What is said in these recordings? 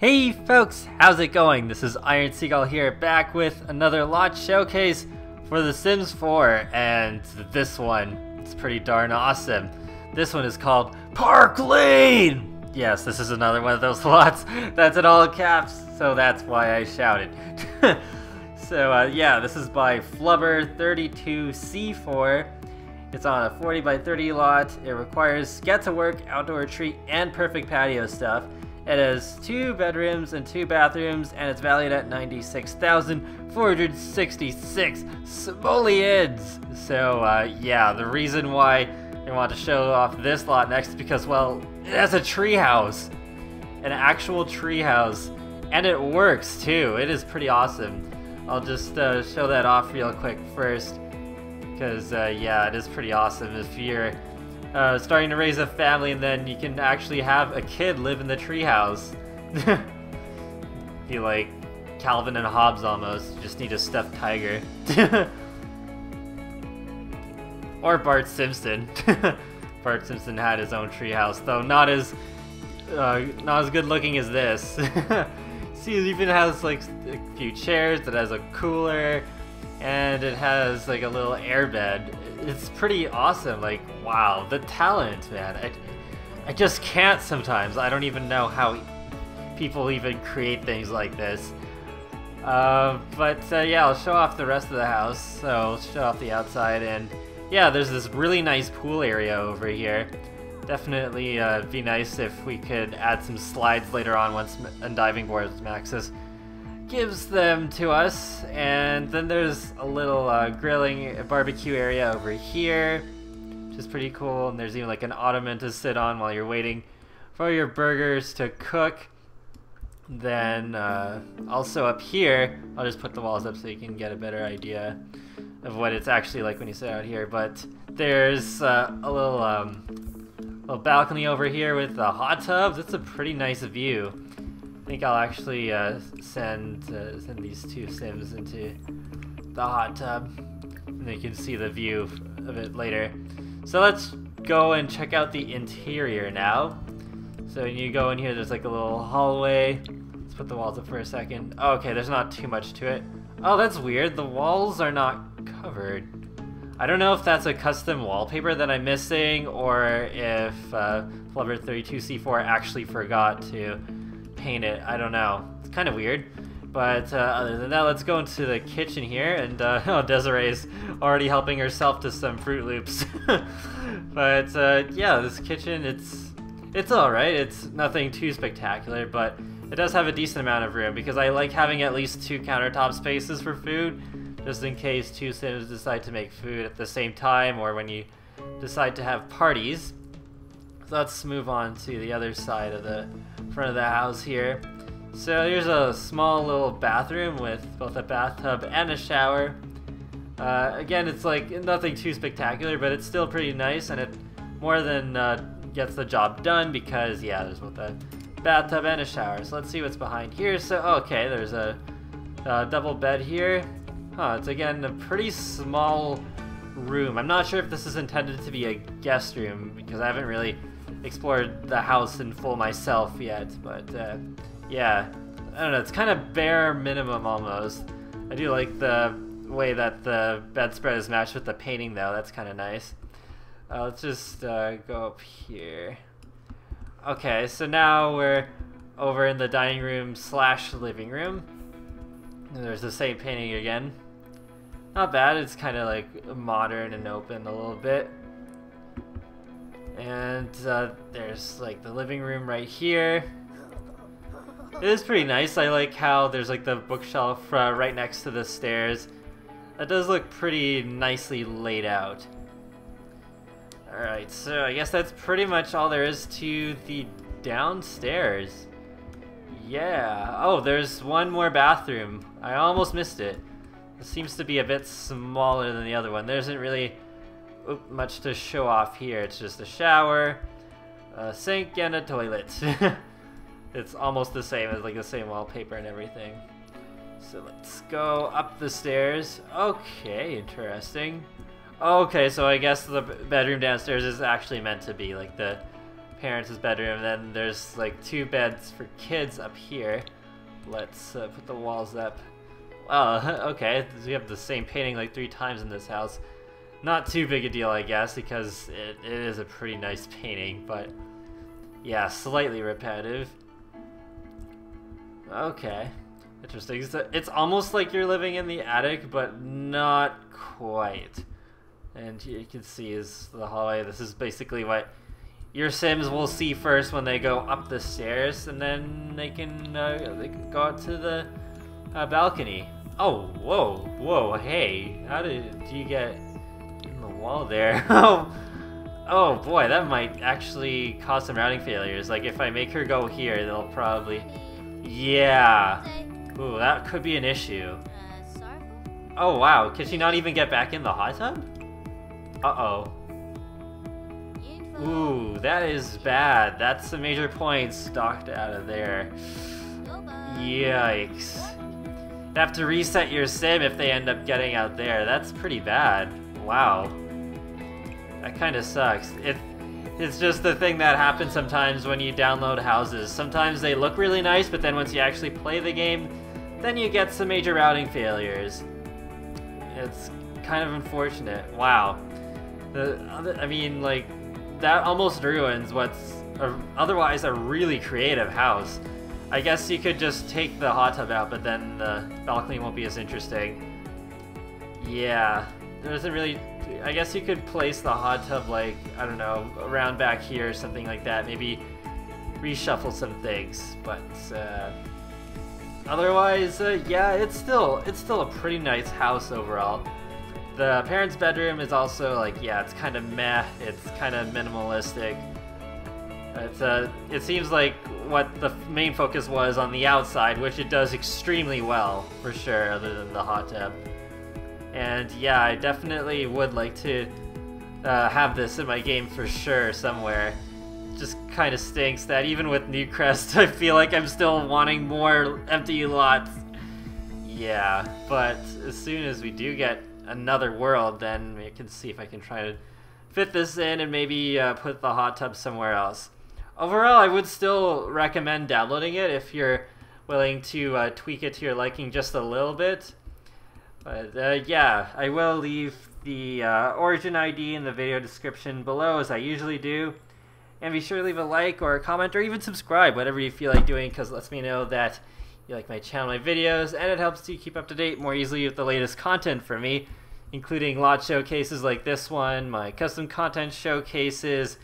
Hey folks, how's it going? This is Iron Seagull here, back with another lot showcase for The Sims 4, and this one, it's pretty darn awesome. This one is called Park Lane! Yes, this is another one of those lots that's in all caps, so that's why I shouted. so uh, yeah, this is by Flubber32C4. It's on a 40 by 30 lot. It requires get to work, outdoor retreat, and perfect patio stuff. It has two bedrooms and two bathrooms, and it's valued at 96,466 simoleons. So, uh, yeah, the reason why I want to show off this lot next is because, well, it has a treehouse. An actual treehouse. And it works, too. It is pretty awesome. I'll just uh, show that off real quick first. Because, uh, yeah, it is pretty awesome if you're uh, starting to raise a family, and then you can actually have a kid live in the treehouse. Be like Calvin and Hobbes almost. Just need a stuffed tiger. or Bart Simpson. Bart Simpson had his own treehouse, though not as uh, not as good looking as this. See, it even has like a few chairs. It has a cooler, and it has like a little airbed it's pretty awesome. Like, wow, the talent, man. I, I just can't sometimes. I don't even know how people even create things like this. Uh, but uh, yeah, I'll show off the rest of the house. So I'll show off the outside, and yeah, there's this really nice pool area over here. Definitely uh, be nice if we could add some slides later on once and diving boards Maxis gives them to us. And then there's a little uh, grilling barbecue area over here, which is pretty cool. And there's even like an ottoman to sit on while you're waiting for your burgers to cook. Then uh, also up here, I'll just put the walls up so you can get a better idea of what it's actually like when you sit out here. But there's uh, a little um, little balcony over here with the hot tubs. It's a pretty nice view think I'll actually uh, send uh, send these two sims into the hot tub, and they can see the view of it later. So let's go and check out the interior now. So when you go in here, there's like a little hallway. Let's put the walls up for a second. Oh, okay, there's not too much to it. Oh, that's weird. The walls are not covered. I don't know if that's a custom wallpaper that I'm missing or if uh, Flubber32C4 actually forgot to paint it. I don't know. It's kind of weird. But uh, other than that, let's go into the kitchen here. And uh, oh, Desiree's already helping herself to some Froot Loops. but uh, yeah, this kitchen, it's it's all right. It's nothing too spectacular, but it does have a decent amount of room because I like having at least two countertop spaces for food, just in case two sims decide to make food at the same time or when you decide to have parties. Let's move on to the other side of the front of the house here. So here's a small little bathroom with both a bathtub and a shower. Uh, again, it's like nothing too spectacular, but it's still pretty nice, and it more than uh, gets the job done because, yeah, there's both a bathtub and a shower. So let's see what's behind here. So, okay, there's a, a double bed here. Huh, it's again a pretty small room. I'm not sure if this is intended to be a guest room because I haven't really explored the house in full myself yet, but uh, yeah, I don't know, it's kind of bare minimum almost. I do like the way that the bedspread is matched with the painting though, that's kind of nice. Uh, let's just uh, go up here. Okay, so now we're over in the dining room slash living room. And there's the same painting again. Not bad, it's kind of like modern and open a little bit. And uh, there's like the living room right here. It is pretty nice. I like how there's like the bookshelf uh, right next to the stairs. That does look pretty nicely laid out. Alright, so I guess that's pretty much all there is to the downstairs. Yeah. Oh, there's one more bathroom. I almost missed it. It seems to be a bit smaller than the other one. There isn't really much to show off here. It's just a shower, a sink, and a toilet. it's almost the same as like the same wallpaper and everything. So let's go up the stairs. Okay, interesting. Okay, so I guess the bedroom downstairs is actually meant to be like the parents' bedroom. Then there's like two beds for kids up here. Let's uh, put the walls up. Oh, okay. We have the same painting like three times in this house. Not too big a deal, I guess, because it, it is a pretty nice painting, but yeah, slightly repetitive. Okay. Interesting. It's almost like you're living in the attic, but not quite. And you can see is the hallway. This is basically what your Sims will see first when they go up the stairs, and then they can uh, they can go out to the uh, balcony. Oh, whoa, whoa, hey, how did do you get wall there? oh, oh boy, that might actually cause some routing failures. Like if I make her go here, they'll probably, yeah. Ooh, that could be an issue. Oh wow, can she not even get back in the hot tub? Uh-oh. Ooh, that is bad. That's a major point stocked out of there. Yikes. Have to reset your sim if they end up getting out there. That's pretty bad. Wow. That kind of sucks. It, it's just the thing that happens sometimes when you download houses. Sometimes they look really nice, but then once you actually play the game, then you get some major routing failures. It's kind of unfortunate. Wow. The, I mean, like, that almost ruins what's a, otherwise a really creative house. I guess you could just take the hot tub out, but then the balcony won't be as interesting. Yeah, there isn't really... I guess you could place the hot tub, like, I don't know, around back here or something like that. Maybe reshuffle some things, but... Uh, otherwise, uh, yeah, it's still it's still a pretty nice house overall. The parents' bedroom is also like, yeah, it's kind of meh. It's kind of minimalistic. It's uh, it seems like what the main focus was on the outside, which it does extremely well for sure, other than the hot tub. And yeah, I definitely would like to uh, have this in my game for sure somewhere. Just kind of stinks that even with Newcrest, I feel like I'm still wanting more empty lots. Yeah, but as soon as we do get another world, then we can see if I can try to fit this in and maybe uh, put the hot tub somewhere else. Overall, I would still recommend downloading it if you're willing to uh, tweak it to your liking just a little bit. But uh, yeah, I will leave the uh, origin ID in the video description below as I usually do. And be sure to leave a like or a comment or even subscribe, whatever you feel like doing, because it lets me know that you like my channel, my videos, and it helps you keep up to date more easily with the latest content from me including lot showcases like this one, my custom content showcases,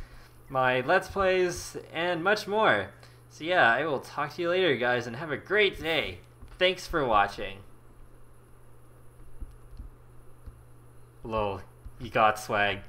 my Let's Plays, and much more. So yeah, I will talk to you later, guys, and have a great day. Thanks for watching. You got swag.